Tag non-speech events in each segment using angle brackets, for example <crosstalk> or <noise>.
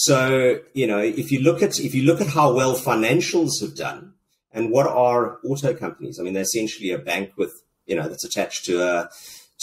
So, you know, if you look at if you look at how well financials have done and what are auto companies? I mean, they're essentially a bank with, you know, that's attached to a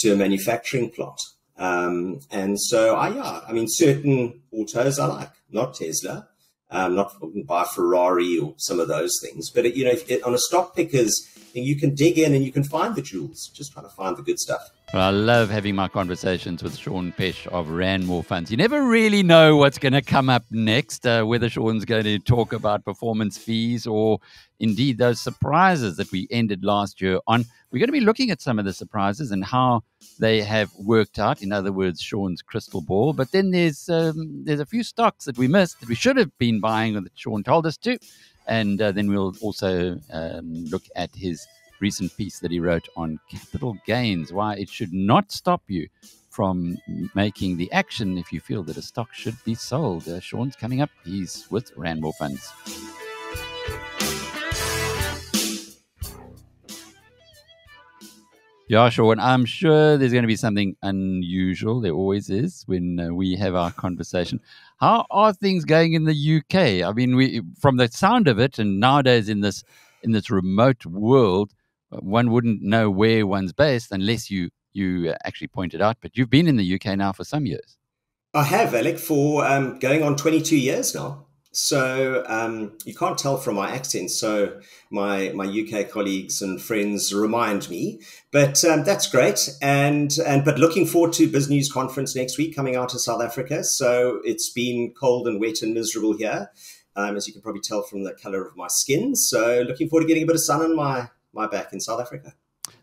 to a manufacturing plant. Um, and so I yeah, I mean certain autos I like, not Tesla. Um, not buy Ferrari or some of those things, but you know, it, on a stock pickers, you can dig in and you can find the jewels. Just trying to find the good stuff. Well, I love having my conversations with Sean Peche of Ranmore Funds. You never really know what's going to come up next, uh, whether Sean's going to talk about performance fees or indeed those surprises that we ended last year on. We're going to be looking at some of the surprises and how they have worked out. In other words, Sean's crystal ball. But then there's um, there's a few stocks that we missed that we should have been buying that Sean told us to. And uh, then we'll also um, look at his recent piece that he wrote on capital gains, why it should not stop you from making the action if you feel that a stock should be sold. Uh, Sean's coming up. He's with Ranmore Funds. Yeah, Sean, I'm sure there's going to be something unusual. There always is when uh, we have our conversation. How are things going in the UK? I mean, we from the sound of it, and nowadays in this in this remote world, one wouldn't know where one's based unless you you actually point it out. But you've been in the UK now for some years. I have, Alec, for um, going on 22 years now. So um, you can't tell from my accent. So my my UK colleagues and friends remind me, but um, that's great. And and but looking forward to BizNews conference next week, coming out of South Africa. So it's been cold and wet and miserable here, um, as you can probably tell from the color of my skin. So looking forward to getting a bit of sun on my my back in South Africa.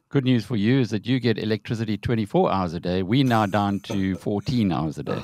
Good news for you is that you get electricity 24 hours a day. We now down to <laughs> 14 hours a day.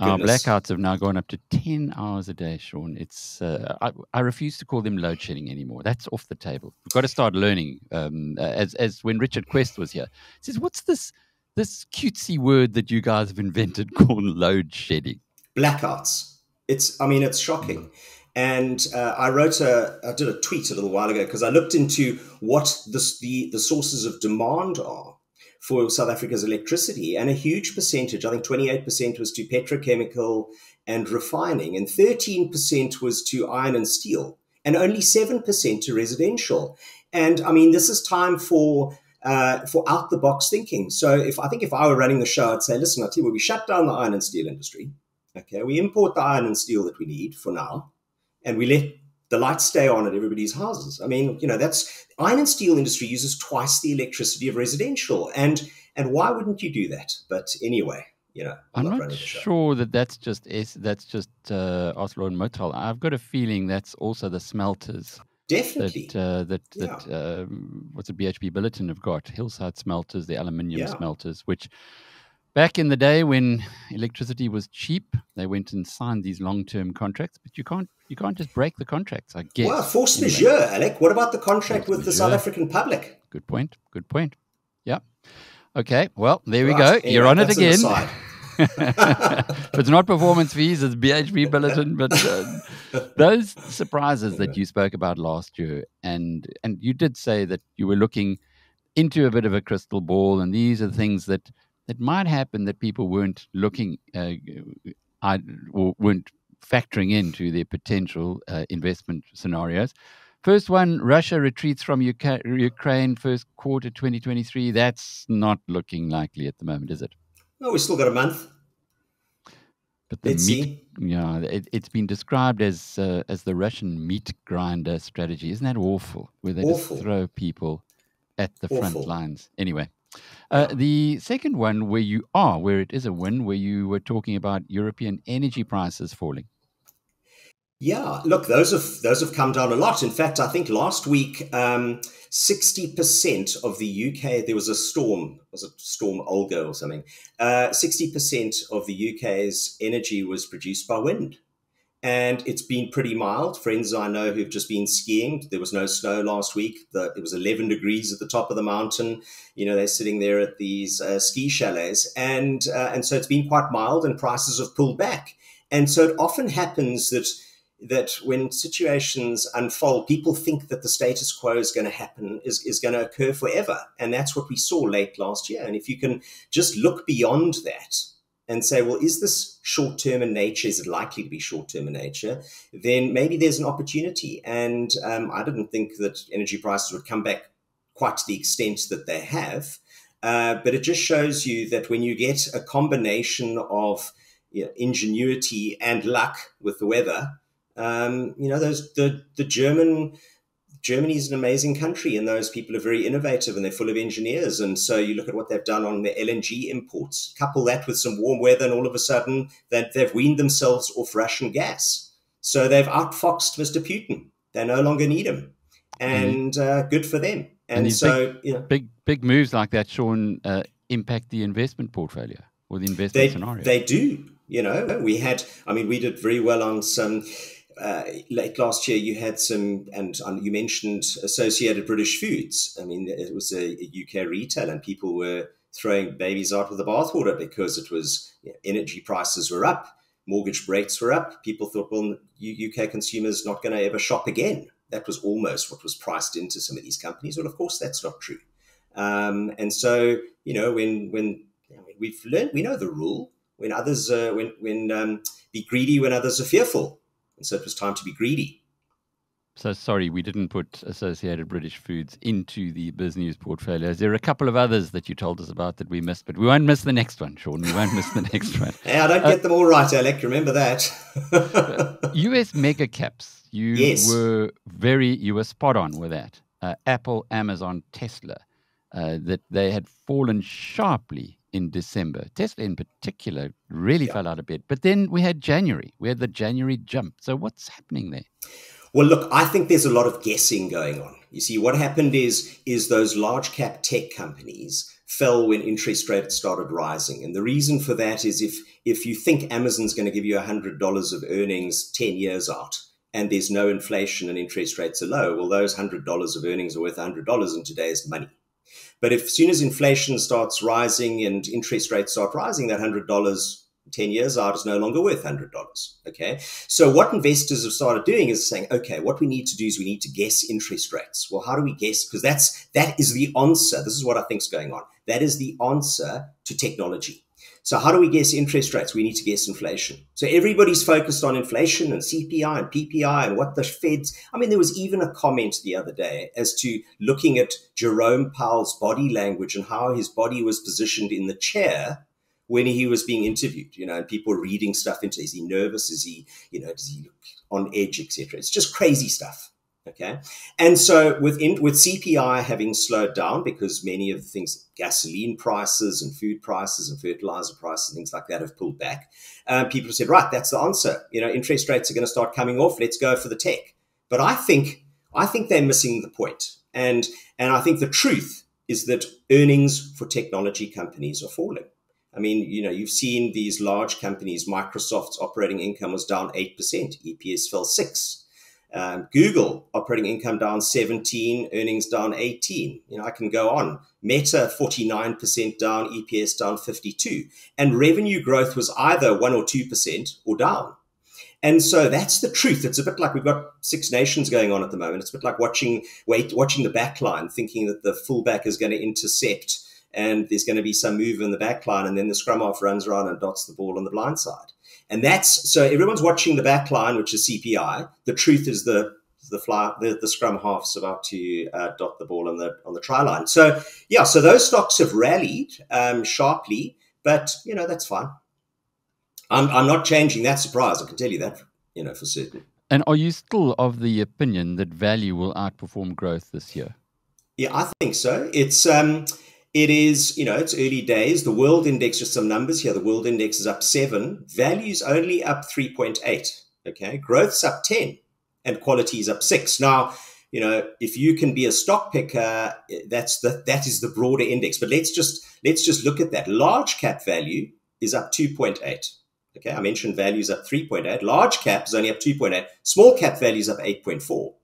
Oh, Our blackouts have now gone up to 10 hours a day, Sean. It's uh, I, I, refuse to call them load shedding anymore. That's off the table. We've got to start learning. Um, as as when Richard Quest was here, he says, "What's this this cutesy word that you guys have invented <laughs> called load shedding?" Blackouts. It's I mean it's shocking. Mm. And uh, I wrote a, I did a tweet a little while ago because I looked into what the, the, sources of demand are for South Africa's electricity. And a huge percentage, I think 28% was to petrochemical and refining, and 13% was to iron and steel, and only 7% to residential. And I mean, this is time for uh, for out the box thinking. So if I think if I were running the show, I'd say, listen, I tell you we shut down the iron and steel industry. Okay, we import the iron and steel that we need for now and we let the lights stay on at everybody's houses. I mean, you know, that's iron and steel industry uses twice the electricity of residential, and and why wouldn't you do that? But anyway, you know, I'm, I'm not, not sure that that's just that's just uh, ArcelorMittal. I've got a feeling that's also the smelters. Definitely. That uh, that that uh, what's the BHP Billiton have got Hillside smelters, the aluminium yeah. smelters, which Back in the day when electricity was cheap, they went and signed these long-term contracts. But you can't you can't just break the contracts. I guess. Well, force anyway. majeure, Alec. What about the contract force with majeure. the South African public? Good point. Good point. Yeah. Okay. Well, there right. we go. Anyway, You're on it again. <laughs> it's not performance fees, it's BHP Billiton. But uh, <laughs> those surprises that you spoke about last year, and and you did say that you were looking into a bit of a crystal ball, and these are things that that might happen that people weren't looking uh, or weren't factoring into their potential uh, investment scenarios. First one, Russia retreats from UK, Ukraine first quarter 2023. That's not looking likely at the moment, is it? No, we still got a month. But the Let's meat, see. yeah, it, has been described as uh, as the Russian meat grinder strategy. Isn't that awful? Where they awful. just throw people at the awful. front lines. Anyway, uh, the second one, where you are, where it is a win, where you were talking about European energy prices falling. Yeah, look, those have those have come down a lot. In fact, I think last week, um, sixty um, percent of the UK there was a storm, was it Storm Olga or something? Uh, sixty uh, percent of the UK's energy was produced by wind and it's been pretty mild. Friends I know who've just been skiing. There was no snow last week. The, it was 11 degrees at the top of the mountain. You know, they're sitting there at these uh, ski chalets, and uh, and so it's been quite mild, and prices have pulled back. And so it often happens that that when situations unfold, people think that the status quo is going to happen, is, is going to occur forever. And that's what we saw late last year. And if you can just look beyond that, and say, well, is this short term in nature? Is it likely to be short term in nature? Then maybe there's an opportunity. And um, I didn't think that energy prices would come back quite to the extent that they have. Uh, but it just shows you that when you get a combination of you know, ingenuity and luck with the weather, um, you know, those the the German Germany is an amazing country, and those people are very innovative and they're full of engineers. And so you look at what they've done on their LNG imports, couple that with some warm weather, and all of a sudden that they've weaned themselves off Russian gas. So they've outfoxed Mr. Putin. They no longer need him, and uh, good for them. And, and so, big, you know, big big moves like that, Sean, uh, impact the investment portfolio or the investment they, scenario. They do. You know, we had. I mean, we did very well on some uh, late last year, you had some, and you mentioned Associated British Foods. I mean, it was a, a UK retail, and people were throwing babies out with the bathwater because it was you know, energy prices were up, mortgage rates were up. People thought, well, UK consumers not going to ever shop again. That was almost what was priced into some of these companies. Well, of course, that's not true. Um, and so, you know, when when we've learned, we know the rule. When others, uh, when when um, be greedy when others are fearful and so it was time to be greedy. So sorry, we didn't put Associated British Foods into the BizNews portfolios. There are a couple of others that you told us about that we missed, but we won't miss the next one, Sean. We won't miss the <laughs> next one. Yeah, I don't uh, get them all right, Alec. Remember that. <laughs> US mega caps. You yes. were very, you were spot on with that. Uh, Apple, Amazon, Tesla. Uh, that they had fallen sharply in December. Tesla, in particular, really yeah. fell out a bit. But then we had January. We had the January jump. So what's happening there? Well, look, I think there's a lot of guessing going on. You see, what happened is is those large cap tech companies fell when interest rates started rising, and the reason for that is if if you think Amazon's going to give you hundred dollars of earnings ten years out, and there's no inflation and interest rates are low, well, those hundred dollars of earnings are worth hundred dollars in today's money. But if as soon as inflation starts rising and interest rates start rising, that hundred dollars 10 years out is no longer worth $100. Okay. So what investors have started doing is saying, okay, what we need to do is we need to guess interest rates. Well, how do we guess? Because that's, that is the answer. This is what I think is going on. That is the answer to technology. So how do we guess interest rates? We need to guess inflation. So everybody's focused on inflation and CPI and PPI and what the Feds. I mean, there was even a comment the other day as to looking at Jerome Powell's body language and how his body was positioned in the chair when he was being interviewed, you know, and people reading stuff into, is he nervous? Is he, you know, does he look on edge, etc. It's just crazy stuff. Okay. And so with, in, with CPI having slowed down because many of the things, gasoline prices and food prices and fertilizer prices and things like that have pulled back, uh, people have said, right, that's the answer. You know, interest rates are going to start coming off. Let's go for the tech. But I think, I think they're missing the point. And, and I think the truth is that earnings for technology companies are falling. I mean, you know, you've seen these large companies, Microsoft's operating income was down 8%, EPS fell 6 um, Google operating income down 17, earnings down 18. You know, I can go on. Meta 49% down, EPS down 52. And revenue growth was either 1 or 2% or down. And so that's the truth. It's a bit like we've got six nations going on at the moment. It's a bit like watching wait, watching the back line, thinking that the fullback is going to intercept and there's going to be some move in the back line, and then the scrum half runs around and dots the ball on the blind side. And that's so everyone's watching the back line, which is CPI. The truth is the the fly the, the scrum half's about to uh, dot the ball on the on the try line. So yeah, so those stocks have rallied um, sharply, but you know that's fine. I'm I'm not changing that surprise. I can tell you that you know for certain. And are you still of the opinion that value will outperform growth this year? Yeah, I think so. It's um, it is, you know, it's early days. The world index, just some numbers here. The world index is up seven. Value's only up 3.8. Okay. Growth's up 10 and quality is up six. Now, you know, if you can be a stock picker, that's the, that is the broader index. But let's just, let's just look at that. Large cap value is up 2.8. Okay. I mentioned values up 3.8. Large cap is only up 2.8. Small cap value is up 8.4.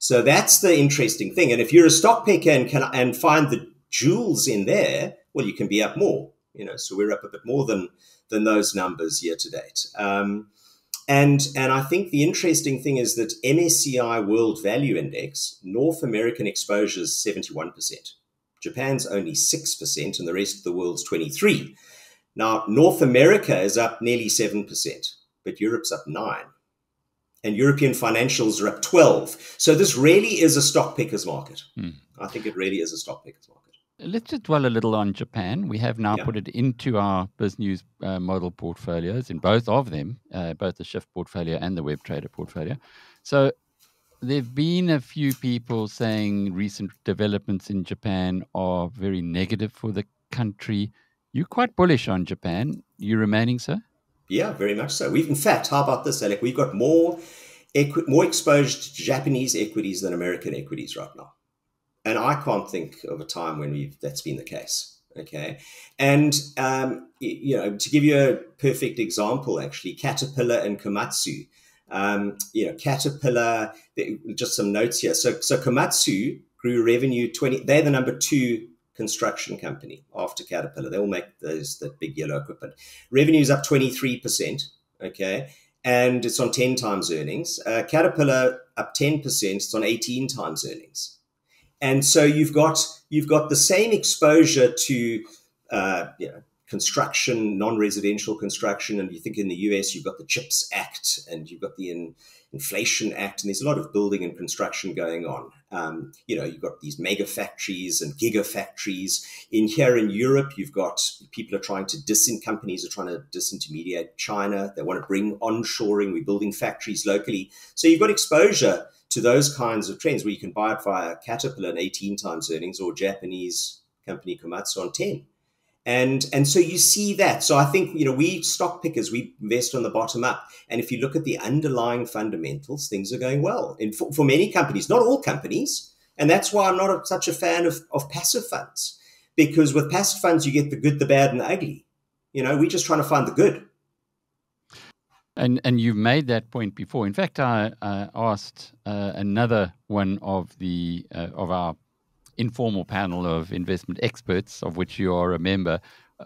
So that's the interesting thing. And if you're a stock picker and can and find the jewels in there, well, you can be up more. You know, so we're up a bit more than than those numbers year to date. Um, and and I think the interesting thing is that MSCI World Value Index, North American exposure is seventy one percent. Japan's only six percent, and the rest of the world's twenty three. Now, North America is up nearly 7%, but Europe's up 9 and European financials are up 12. So this really is a stock pickers market. Hmm. I think it really is a stock pickers market. Let's just dwell a little on Japan. We have now yeah. put it into our BizNews uh, model portfolios in both of them, uh, both the Shyft portfolio and the Web Trader portfolio. So there have been a few people saying recent developments in Japan are very negative for the country. You're quite bullish on Japan. You remaining so? Yeah, very much so. We've, in fact, how about this, Alec? We've got more equi- more exposure to Japanese equities than American equities right now, and I can't think of a time when we've that's been the case. Okay, and um, you know, to give you a perfect example, actually, Caterpillar and Komatsu. Um, you know, Caterpillar. Just some notes here. So, so Komatsu grew revenue twenty. They're the number two construction company after Caterpillar. They all make those that big yellow equipment. Revenue is up 23%, okay, and it's on 10 times earnings. Uh, Caterpillar up 10%, it's on 18 times earnings. And so you've got you've got the same exposure to uh, you know, construction, non-residential construction, and you think in the US you've got the CHIPS Act and you've got the in, Inflation Act, and there's a lot of building and construction going on. Um, you know, you've got these mega factories and gigafactories. In here in Europe, you've got people are trying to disin companies are trying to disintermediate China. They want to bring onshoring. We're building factories locally, so you've got exposure to those kinds of trends where you can buy it via Caterpillar at 18 times earnings or Japanese company Komatsu on 10 and and so you see that. So i think you know we stock pickers we invest on the bottom up. And if you look at the underlying fundamentals things are going well. In for, for many companies not all companies and that's why i'm not a, such a fan of, of passive funds. Because with passive funds you get the good the bad and the ugly. You know we're just trying to find the good and and you've made that point before. In fact, I uh, asked uh, another one of the uh, of our informal panel of investment experts, of which you are a member,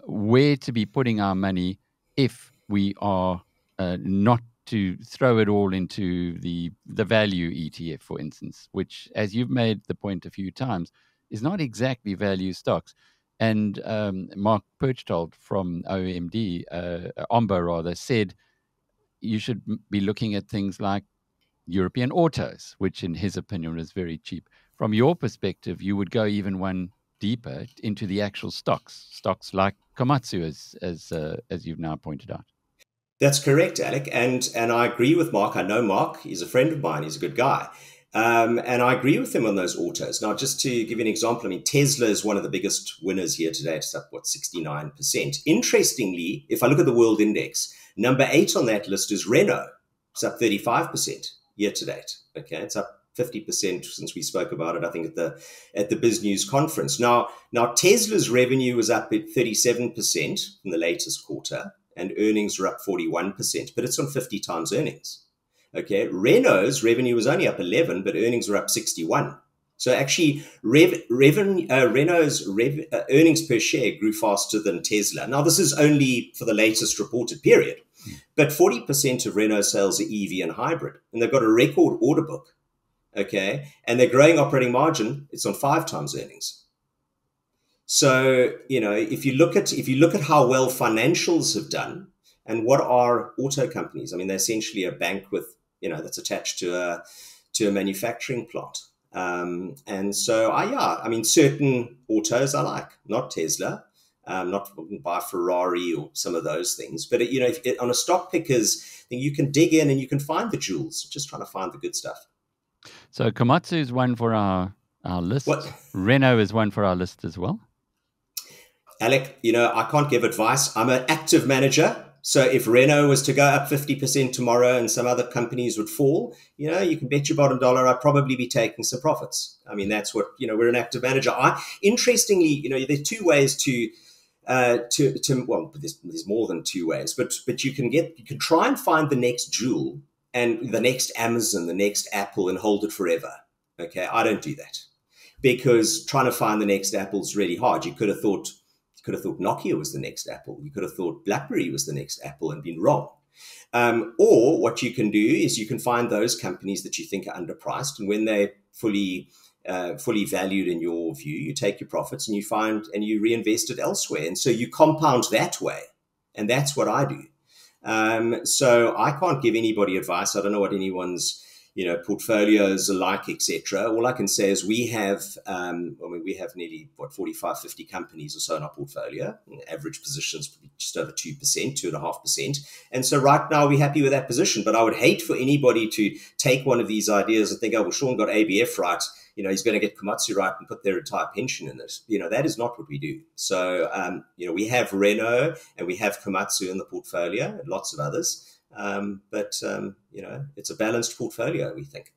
where to be putting our money if we are uh, not to throw it all into the the value ETF, for instance, which, as you've made the point a few times, is not exactly value stocks. And um, Mark Perchtold from OMD, uh, Omba rather, said you should be looking at things like European autos, which in his opinion is very cheap from your perspective, you would go even one deeper into the actual stocks, stocks like Komatsu, as as uh, as you've now pointed out. That's correct, Alec, and and I agree with Mark. I know Mark; he's a friend of mine. He's a good guy, um, and I agree with him on those autos. Now, just to give you an example, I mean Tesla is one of the biggest winners here today. It's up what sixty nine percent. Interestingly, if I look at the world index, number eight on that list is Renault. It's up thirty five percent year to date. Okay, it's up 50% since we spoke about it, I think, at the at the BizNews conference. Now, now Tesla's revenue was up at 37% in the latest quarter, and earnings are up 41%, but it's on 50 times earnings. Okay, Renault's revenue was only up 11, but earnings were up 61. So actually, Rev, uh, Renault's rev, uh, earnings per share grew faster than Tesla. Now, this is only for the latest reported period, but 40% of Renault sales are EV and hybrid, and they've got a record order book okay, and their growing operating margin, it's on five times earnings. So, you know, if you look at if you look at how well financials have done and what are auto companies, I mean, they're essentially a bank with, you know, that's attached to a to a manufacturing plant. Um, and so, I yeah, I mean, certain autos I like, not Tesla, um, not buy Ferrari or some of those things. But it, you know, if, it, on a stock pickers thing, you can dig in and you can find the jewels. Just trying to find the good stuff. So Komatsu is one for our, our list. What? Renault is one for our list as well. Alec, you know, I can't give advice. I'm an active manager. So if Renault was to go up 50% tomorrow and some other companies would fall, you know, you can bet your bottom dollar I'd probably be taking some profits. I mean, that's what, you know, we're an active manager. I interestingly, you know, there's two ways to uh, to, to well, there's, there's more than two ways, but but you can get you can try and find the next jewel and the next Amazon, the next Apple, and hold it forever. Okay, I don't do that because trying to find the next Apple is really hard. You could have thought could have thought Nokia was the next Apple. You could have thought BlackBerry was the next Apple and been wrong. Um, or what you can do is you can find those companies that you think are underpriced, and when they're fully uh, fully valued in your view, you take your profits and you find and you reinvest it elsewhere, and so you compound that way. and that's what I do. Um, so I can't give anybody advice. I don't know what anyone's you know portfolios alike etc all i can say is we have um, i mean we have nearly what 45 50 companies or so in our portfolio average positions just over 2% 2.5% and so right now we're happy with that position but i would hate for anybody to take one of these ideas and think oh well sean got abf right you know, he's going to get Komatsu right and put their entire pension in it. You know, that is not what we do. So, um, you know, we have Renault and we have Komatsu in the portfolio and lots of others. Um, but, um, you know, it's a balanced portfolio, we think.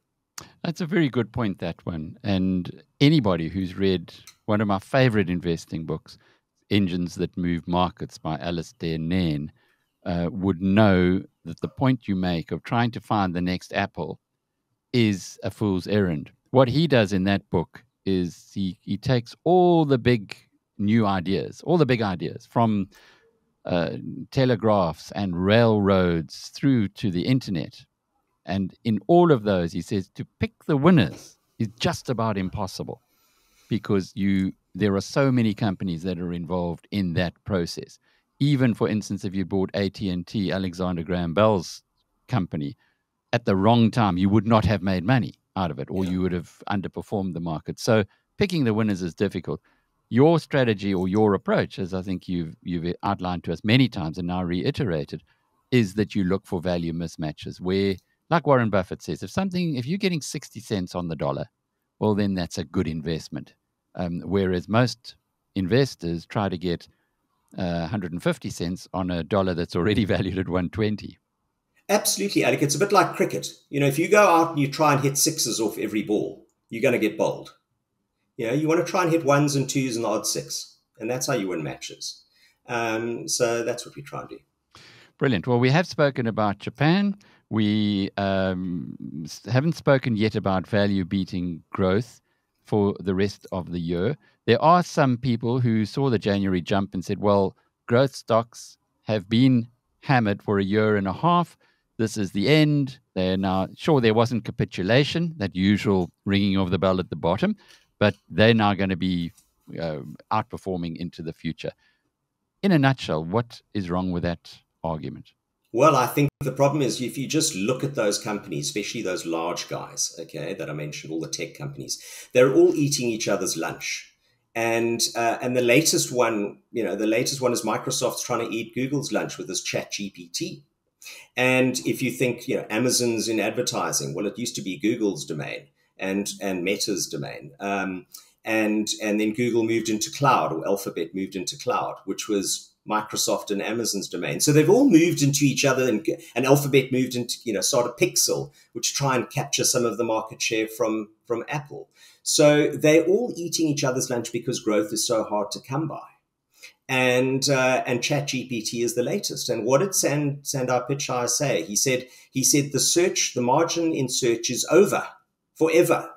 That's a very good point, that one. And anybody who's read one of my favorite investing books, Engines That Move Markets by Alasdair Nairn, uh, would know that the point you make of trying to find the next Apple is a fool's errand what he does in that book is he, he takes all the big new ideas, all the big ideas from uh, telegraphs and railroads through to the internet. And in all of those, he says to pick the winners is just about impossible because you there are so many companies that are involved in that process. Even, for instance, if you bought AT&T, Alexander Graham Bell's company, at the wrong time, you would not have made money out of it, or yeah. you would have underperformed the market. So picking the winners is difficult. Your strategy or your approach, as I think you've you've outlined to us many times and now reiterated, is that you look for value mismatches where, like Warren Buffett says, if something if you're getting sixty cents on the dollar, well then that's a good investment. Um, whereas most investors try to get uh, 150 cents on a dollar that's already <laughs> valued at 120. Absolutely, Alec. It's a bit like cricket. You know, if you go out and you try and hit sixes off every ball, you're going to get bowled. You know, you want to try and hit ones and twos and odd six, and that's how you win matches. Um, so that's what we try and do. Brilliant. Well, we have spoken about Japan. We um, haven't spoken yet about value beating growth for the rest of the year. There are some people who saw the January jump and said, well, growth stocks have been hammered for a year and a half this is the end. They're now sure there wasn't capitulation, that usual ringing of the bell at the bottom, but they're now going to be uh, outperforming into the future. In a nutshell, what is wrong with that argument? Well, I think the problem is if you just look at those companies, especially those large guys, okay, that I mentioned, all the tech companies, they're all eating each other's lunch. And uh, and the latest one, you know, the latest one is Microsoft's trying to eat Google's lunch with this Chat GPT. And if you think, you know, Amazon's in advertising, well, it used to be Google's domain and and Meta's domain. Um, and and then Google moved into cloud, or Alphabet moved into cloud, which was Microsoft and Amazon's domain. So they've all moved into each other, and, and Alphabet moved into you know sort of Pixel, which try and capture some of the market share from from Apple. So they're all eating each other's lunch because growth is so hard to come by and uh, and ChatGPT is the latest. And what did Sand, Sundar Pichai say? He said he said the search, the margin in search is over forever.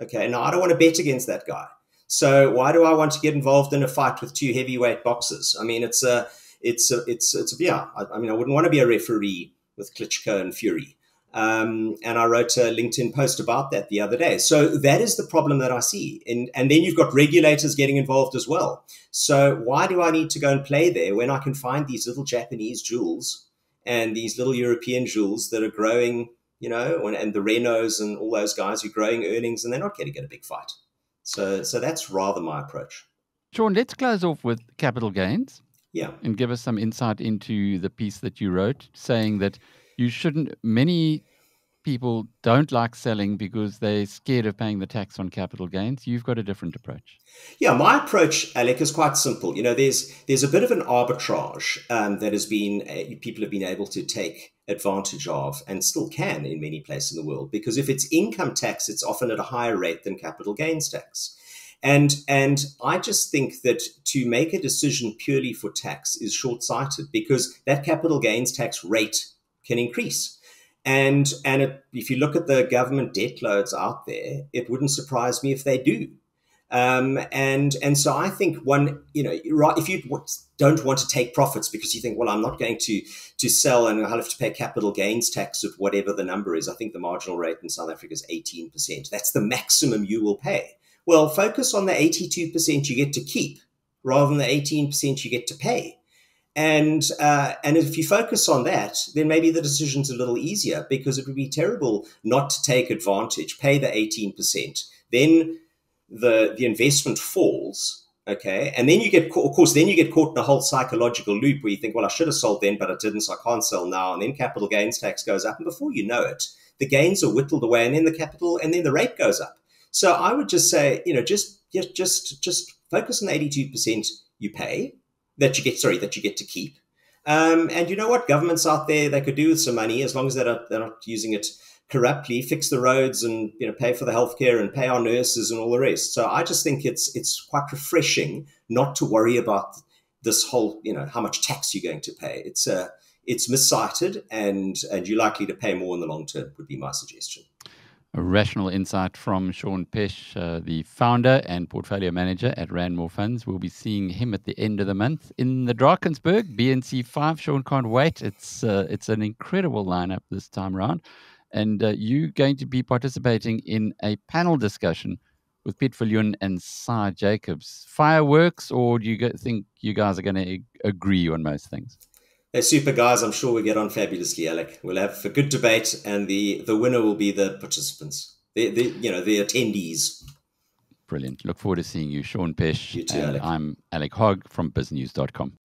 Okay, now I don't want to bet against that guy. So why do I want to get involved in a fight with two heavyweight boxers? I mean, it's a, it's a, it's it's a, yeah. I, I mean, I wouldn't want to be a referee with Klitschko and Fury. Um, and I wrote a LinkedIn post about that the other day. So that is the problem that I see. And, and then you've got regulators getting involved as well. So why do I need to go and play there when I can find these little Japanese jewels and these little European jewels that are growing, you know, and, and the Renaults and all those guys who are growing earnings and they're not getting a big fight. So, so that's rather my approach. Sean, let's close off with capital gains. Yeah. And give us some insight into the piece that you wrote saying that you shouldn't. Many people don't like selling because they're scared of paying the tax on capital gains. You've got a different approach. Yeah, my approach, Alec, is quite simple. You know, there's there's a bit of an arbitrage um, that has been uh, people have been able to take advantage of and still can in many places in the world because if it's income tax, it's often at a higher rate than capital gains tax. And and I just think that to make a decision purely for tax is short sighted because that capital gains tax rate can increase. And and it, if you look at the government debt loads out there, it wouldn't surprise me if they do. Um, and and so I think one, you know, right, if you don't want to take profits because you think, well, I'm not going to to sell and I'll have to pay capital gains tax of whatever the number is. I think the marginal rate in South Africa is 18%. That's the maximum you will pay. Well, focus on the 82% you get to keep rather than the 18% you get to pay. And uh, and if you focus on that, then maybe the decision's a little easier because it would be terrible not to take advantage, pay the eighteen percent, then the the investment falls. Okay, and then you get, of course, then you get caught in a whole psychological loop where you think, well, I should have sold then, but I didn't, so I can't sell now. And then capital gains tax goes up, and before you know it, the gains are whittled away, and then the capital, and then the rate goes up. So I would just say, you know, just just just just focus on the eighty-two percent you pay that you get. Sorry, that you get to keep. Um, and you know what? Governments out there they could do with some money as long as they're not, they're not using it corruptly, fix the roads and you know pay for the healthcare and pay our nurses and all the rest. So I just think it's it's quite refreshing not to worry about this whole you know how much tax you're going to pay. It's a uh, it's miscited and and you're likely to pay more in the long term. Would be my suggestion. A rational insight from Sean Peche, uh, the founder and portfolio manager at Ranmore Funds. We'll be seeing him at the end of the month in the Drakensberg BNC five. Sean can't wait. It's uh, it's an incredible lineup this time around, and uh, you're going to be participating in a panel discussion with Piet Viljoen and Sy Jacobs. Fireworks, or do you think you guys are going to agree on most things? They're super guys. I'm sure we get on fabulously, Alec. We'll have a good debate, and the the winner will be the participants, the, the you know the attendees. Brilliant. Look forward to seeing you, Sean Peche. You too, Alec. I'm Alec Hogg from BizNews.com.